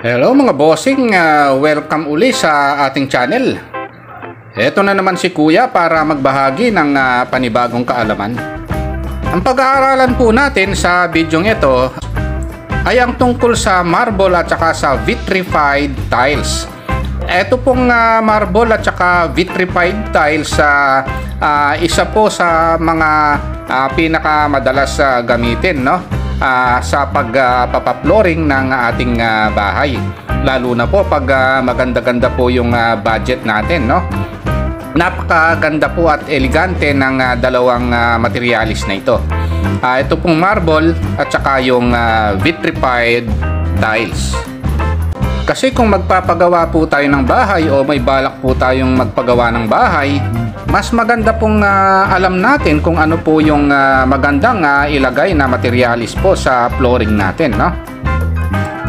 Hello mga bossing, Ah, welcome uli sa ating channel. Ito na naman si Kuya para magbahagi ng ah, panibagong kaalaman. Ang pag-aaralan po natin sa bidyong ito ay ang tungkol sa marble at saka sa vitrified tiles. Ito pong ah, marble at saka vitrified tiles sa isa po sa mga ah, pinakamadalas ah, gamitin no Ah, sa pagpapaflooring ng ating ah, bahay. Lalo na po pag ah, maganda-ganda po yung ah, budget natin no. Napakaganda po at elegante ng ah, dalawang ah, materialis na ito. Ah, ito pong marble at saka yung ah, vitrified tiles. Kasi kung magpapagawa po tayo ng bahay o may balak po tayong magpagawa ng bahay, mas maganda pong ah, alam natin kung ano po yung ah, magandang ah, ilagay na materialis po sa flooring natin, no?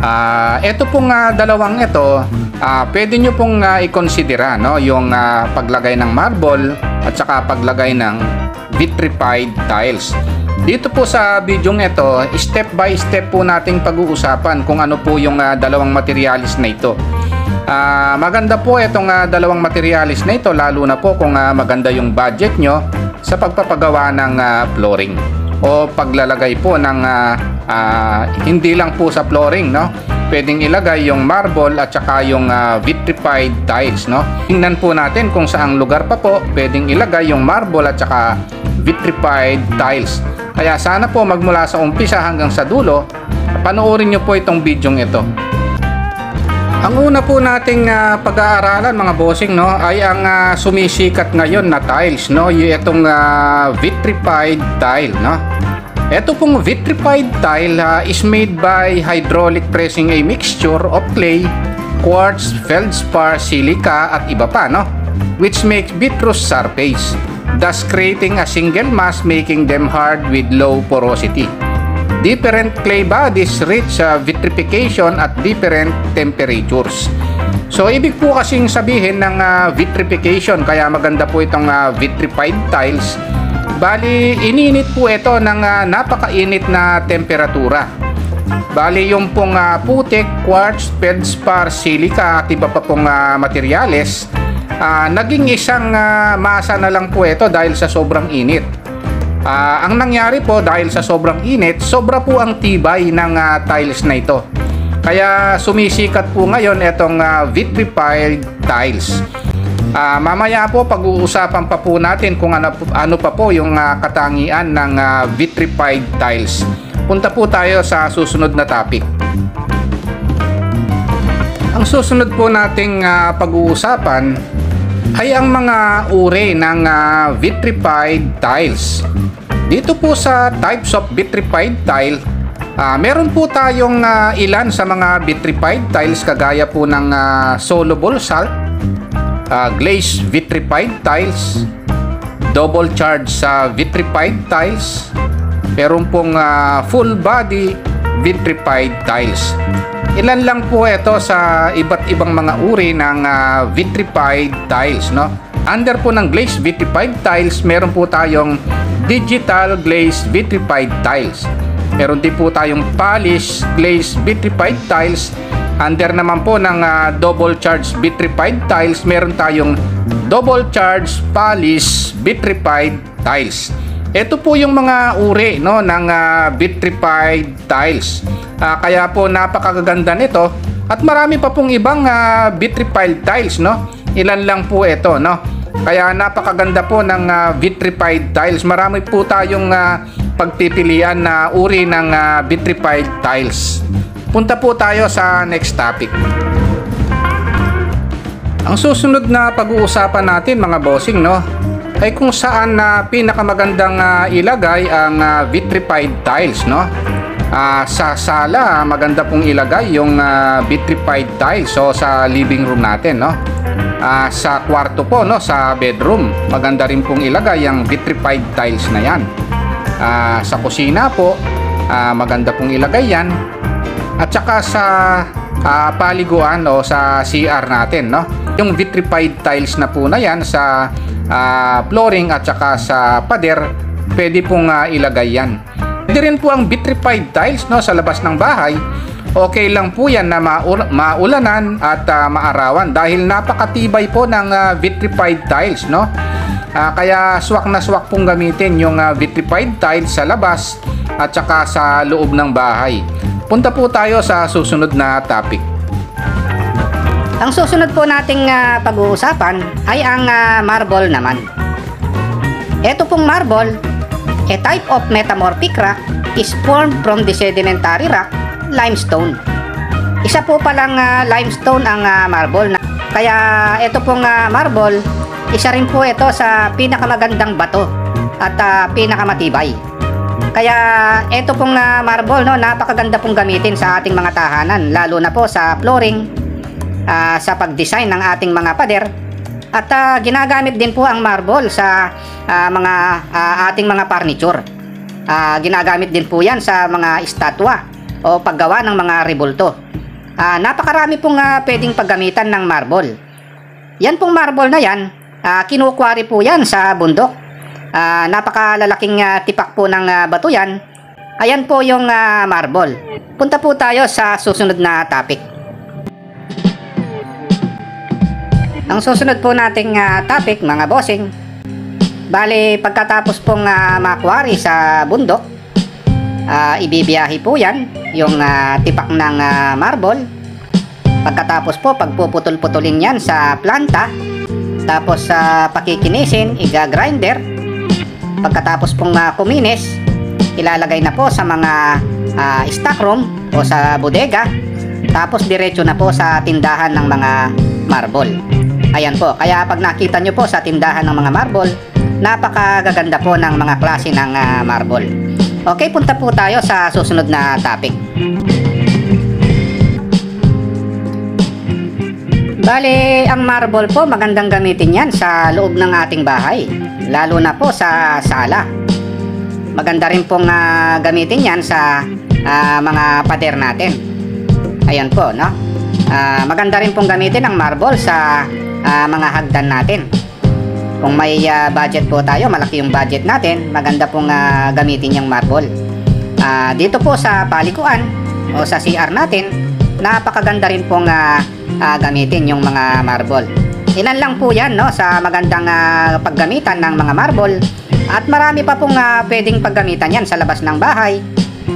Ah, ito pong ah, dalawang ito, ah, pwede nyo pong ah, i-considera, no, yung ah, paglagay ng marble at saka paglagay ng vitrified tiles. Dito po sa video ito, step by step po nating pag-uusapan kung ano po yung ah, dalawang materialis na ito. Ah, maganda po itong ah, dalawang materialis na ito lalo na po kung ah, maganda yung budget nyo sa pagpapagawa ng ah, flooring o paglalagay po ng ah, ah, hindi lang po sa flooring no? Pwedeng ilagay yung marble at saka yung ah, vitrified tiles no? Tingnan po natin kung saang lugar pa po pwedeng ilagay yung marble at saka vitrified tiles kaya sana po magmula sa umpisa hanggang sa dulo panoorin nyo po itong bidyong ito ang una po nating ah, pag-aaralan mga bossing no ay ang ah, sumisikat ngayon na tiles no, yung itong ah, vitrified tile no. Ito pong vitrified tile ah, is made by hydraulic pressing a mixture of clay, quartz, feldspar, silica at iba pa no, which makes vitreous surface, thus creating a single mass making them hard with low porosity. Different clay bodies reach uh, vitrification at different temperatures. So ibig po kasing sabihin ng uh, vitrification kaya maganda po itong uh, vitrified tiles. Bali ininit po ito ng uh, napakainit na temperatura. Bali yung pong uh, putik, quartz, feldspar, silica at iba pa pong uh, materyales uh, naging isang uh, masa na lang po ito dahil sa sobrang init. Ah, ang nangyari po dahil sa sobrang init, sobra po ang tibay ng ah, tiles na ito. Kaya sumisikat po ngayon itong ah, vitrified tiles. Ah, mamaya po pag-uusapan pa po natin kung ano, ano pa po yung ah, katangian ng ah, vitrified tiles. Punta po tayo sa susunod na topic. Ang susunod po nating ah, pag-uusapan ay ang mga uri ng ah, vitrified tiles. Dito po sa types of vitrified tile, ah, meron po tayong ah, ilan sa mga vitrified tiles kagaya po ng ah, soluble salt, ah, glazed vitrified tiles, double charge sa vitrified tiles, meron pong ah, full body vitrified tiles. Ilan lang po ito sa iba't ibang mga uri ng ah, vitrified tiles, no? Under po ng glazed vitrified tiles, meron po tayong digital glazed vitrified tiles. Meron din po tayong polished glazed vitrified tiles. Under naman po ng ah, double charge vitrified tiles, meron tayong double charge polished vitrified tiles. Ito po yung mga uri no ng ah, vitrified tiles. Ah, kaya po napakaganda nito at marami pa pong ibang ah, vitrified tiles no. Ilan lang po ito no. Kaya napakaganda po ng ah, vitrified tiles. Marami po tayong ah, pagpipilian na uri ng ah, vitrified tiles. Punta po tayo sa next topic. Ang susunod na pag-uusapan natin mga bossing no ay kung saan na pinakamagandang ah, ilagay ang ah, vitrified tiles no. Ah, sa sala maganda pong ilagay yung ah, vitrified tiles so sa living room natin no. Ah, sa kwarto po no sa bedroom maganda rin pong ilagay ang vitrified tiles na yan. Ah, sa kusina po ah, maganda pong ilagay yan at saka sa ah, paliguan o sa CR natin no yung vitrified tiles na po na yan sa ah, flooring at saka sa pader pwede pong ah, ilagay yan pwede rin po ang vitrified tiles no sa labas ng bahay okay lang po yan na maul- maulanan at ah, maarawan dahil napakatibay po ng ah, vitrified tiles, no? Ah, kaya swak na swak pong gamitin yung ah, vitrified tiles sa labas at saka sa loob ng bahay. Punta po tayo sa susunod na topic. Ang susunod po nating ah, pag-uusapan ay ang ah, marble naman. Ito pong marble, a type of metamorphic rock, is formed from the sedimentary rock, limestone. Isa po palang ah, limestone ang ah, marble. Na, kaya ito pong ah, marble, isa rin po ito sa pinakamagandang bato at ah, pinakamatibay. Kaya ito pong ah, marble, no, napakaganda pong gamitin sa ating mga tahanan, lalo na po sa flooring, ah, sa pag-design ng ating mga pader at ah, ginagamit din po ang marble sa ah, mga ah, ating mga furniture. Ah, ginagamit din po 'yan sa mga estatwa o paggawa ng mga rebulto. Ah, napakarami pong ah, pwedeng paggamitan ng marble. Yan pong marble na yan, ah, kinukwari po yan sa bundok. Ah, napakalalaking ah, tipak po ng ah, bato yan. Ayan po yung ah, marble. Punta po tayo sa susunod na topic. Ang susunod po nating ah, topic mga bossing. Bale, pagkatapos pong uh, makwari sa bundok, ah, ibibiyahe po yan, yung ah, tipak ng ah, marble. Pagkatapos po, pagpuputol-putulin yan sa planta, tapos sa pakikinisin, iga-grinder. Pagkatapos pong uh, kuminis, ilalagay na po sa mga ah, stock room o sa bodega. Tapos diretso na po sa tindahan ng mga marble. Ayan po, kaya pag nakita nyo po sa tindahan ng mga marble, napakagaganda po ng mga klase ng ah, marble. Okay, punta po tayo sa susunod na topic. Bale, ang marble po magandang gamitin yan sa loob ng ating bahay, lalo na po sa sala. Maganda rin pong ah, gamitin yan sa ah, mga pader natin. Ayan po, no? Ah, maganda rin pong gamitin ang marble sa ah, mga hagdan natin. Kung may ah, budget po tayo, malaki yung budget natin, maganda pong ah, gamitin yung marble. Ah, dito po sa palikuan o sa CR natin, napakaganda rin pong ah, ah, gamitin yung mga marble. Ilan lang po yan no, sa magandang ah, paggamitan ng mga marble at marami pa pong ah, pwedeng paggamitan yan sa labas ng bahay.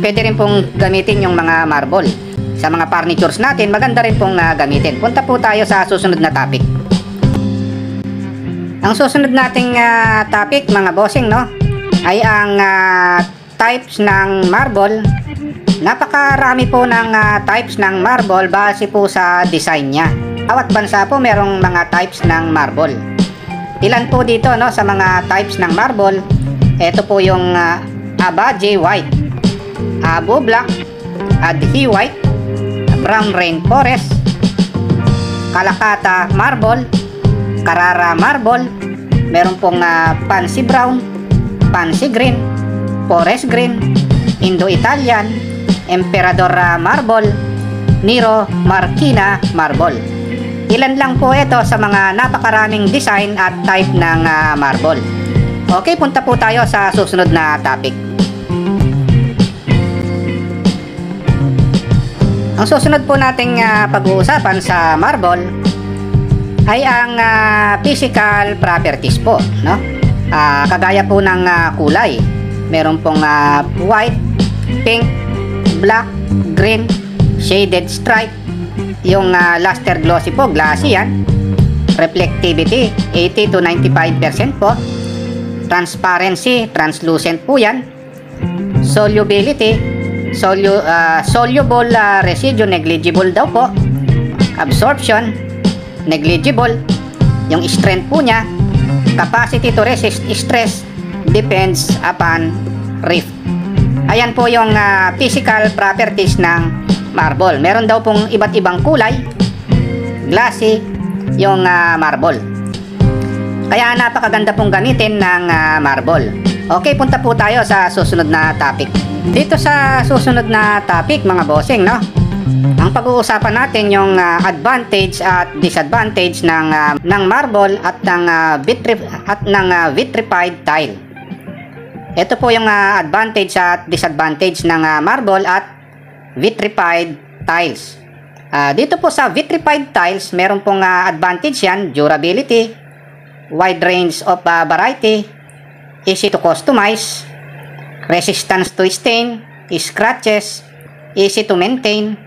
Pwede rin pong gamitin yung mga marble. Sa mga furnitures natin, maganda rin pong ah, gamitin. Punta po tayo sa susunod na topic. Ang susunod nating ah, topic mga bossing no ay ang ah, types ng marble. Napakarami po ng ah, types ng marble base po sa design niya. Bawat bansa po merong mga types ng marble. Ilan po dito no sa mga types ng marble? Ito po yung uh, Abaje White, Abo Black, Adhi White, Brown Rainforest, Kalakata Marble, Carrara Marble, meron pong ah, Pansy Brown, Pansy Green, Forest Green, Indo-Italian, Emperador ah, Marble, Nero Marquina Marble. Ilan lang po ito sa mga napakaraming design at type ng ah, marble. Okay, punta po tayo sa susunod na topic. Ang susunod po nating ah, pag-uusapan sa marble ay ang ah, physical properties po, no? Ah, kagaya po ng ah, kulay. Meron pong ah, white, pink, black, green, shaded stripe. Yung ah, luster glossy po, glassy yan. Reflectivity, 80 to 95% po. Transparency, translucent po yan. Solubility, solu ah, soluble ah, residue, negligible daw po. Absorption, negligible. Yung strength po niya, capacity to resist stress depends upon rift. Ayan po yung ah, physical properties ng marble. Meron daw pong iba't ibang kulay, glassy, yung ah, marble. Kaya napakaganda pong gamitin ng ah, marble. Okay, punta po tayo sa susunod na topic. Dito sa susunod na topic, mga bossing, no? Ang pag-uusapan natin yung ah, advantage at disadvantage ng ah, ng marble at ng ah, vitri- at ng ah, vitrified tile. Ito po yung ah, advantage at disadvantage ng ah, marble at vitrified tiles. Ah, dito po sa vitrified tiles, meron pong ah, advantage yan, durability, wide range of ah, variety, easy to customize, resistance to stain, scratches, easy to maintain.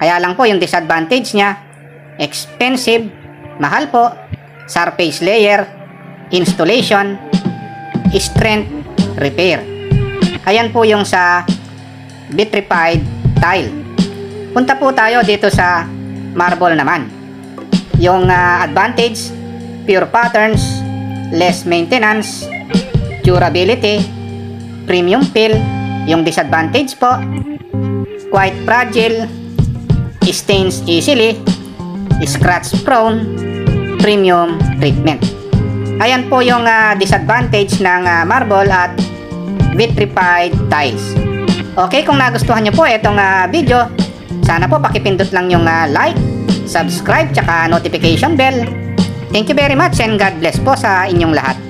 Kaya lang po yung disadvantage niya, expensive, mahal po, surface layer, installation, strength, repair. Ayan po yung sa vitrified tile. Punta po tayo dito sa marble naman. Yung ah, advantage, pure patterns, less maintenance, durability, premium fill. Yung disadvantage po, quite fragile, stains easily, scratch prone, premium treatment. Ayan po yung ah, disadvantage ng ah, marble at vitrified tiles. Okay, kung nagustuhan nyo po itong ah, video, sana po pakipindot lang yung ah, like, subscribe, tsaka notification bell. Thank you very much and God bless po sa inyong lahat.